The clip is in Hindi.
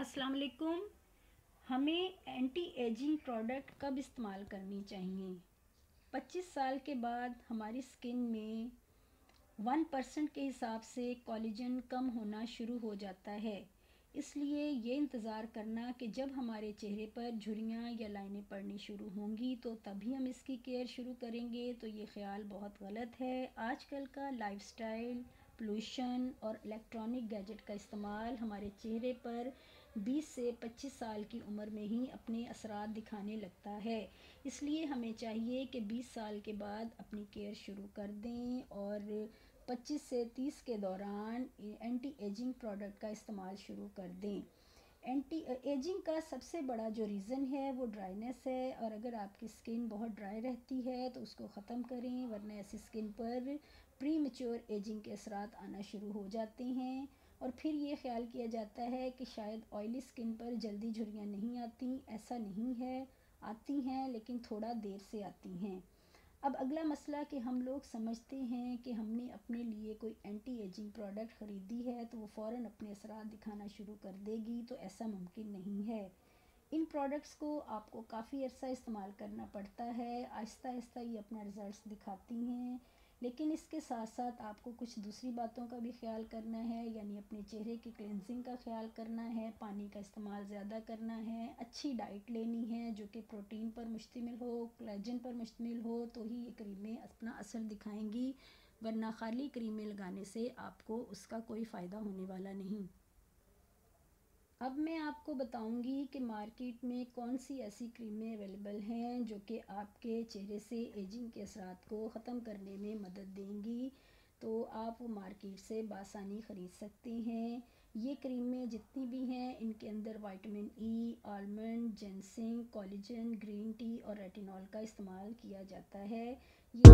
अस्सलाम वालेकुम हमें एंटी एजिंग प्रोडक्ट कब इस्तेमाल करनी चाहिए? 25 साल के बाद हमारी स्किन में वन परसेंट के हिसाब से कॉलेजन कम होना शुरू हो जाता है। इसलिए ये इंतज़ार करना कि जब हमारे चेहरे पर झुरियाँ या लाइनें पड़नी शुरू होंगी तो तभी हम इसकी केयर शुरू करेंगे। तो ये ख्याल बहुत गलत है। आजकल का लाइफस्टाइल पोल्यूशन और इलेक्ट्रॉनिक गैजेट का इस्तेमाल हमारे चेहरे पर 20 से 25 साल की उम्र में ही अपने असरात दिखाने लगता है। इसलिए हमें चाहिए कि 20 साल के बाद अपनी केयर शुरू कर दें और 25 से 30 के दौरान एंटी एजिंग प्रोडक्ट का इस्तेमाल शुरू कर दें। एंटी एजिंग का सबसे बड़ा जो रीज़न है, वो ड्राइनेस है। और अगर आपकी स्किन बहुत ड्राई रहती है तो उसको ख़त्म करें, वरना ऐसी स्किन पर प्री मेच्योर एजिंग के असरात आना शुरू हो जाते हैं। और फिर ये ख्याल किया जाता है कि शायद ऑयली स्किन पर जल्दी झुरियाँ नहीं आती, ऐसा नहीं है। आती हैं, लेकिन थोड़ा देर से आती हैं। अब अगला मसला कि हम लोग समझते हैं कि हमने अपने लिए कोई एंटी एजिंग प्रोडक्ट ख़रीदी है तो वो फ़ौर अपने असरा दिखाना शुरू कर देगी तो ऐसा मुमकिन नहीं है। इन प्रोडक्ट्स को आपको काफ़ी अर्सा इस्तेमाल करना पड़ता है आहिस्ता आहिस्ता ये अपना रिज़ल्ट दिखाती हैं। लेकिन इसके साथ साथ आपको कुछ दूसरी बातों का भी ख्याल करना है, यानी अपने चेहरे की क्लेंजिंग का ख्याल करना है, पानी का इस्तेमाल ज़्यादा करना है, अच्छी डाइट लेनी है जो कि प्रोटीन पर मुश्तमिल हो कोलेजन पर मुश्तमिल हो तो ही ये क्रीमें अपना असर दिखाएँगी, वरना खाली क्रीमें लगाने से आपको उसका कोई फ़ायदा होने वाला नहीं। अब मैं आपको बताऊँगी कि मार्केट में कौन सी ऐसी क्रीमें अवेलेबल हैं जो कि आपके चेहरे से एजिंग के असरात को ख़त्म करने में मदद देंगी। तो आप वो मार्केट से बासानी ख़रीद सकते हैं। ये क्रीमें जितनी भी हैं, इनके अंदर vitamin E almond ginseng collagen green tea और रेटिनॉल का इस्तेमाल किया जाता है। ये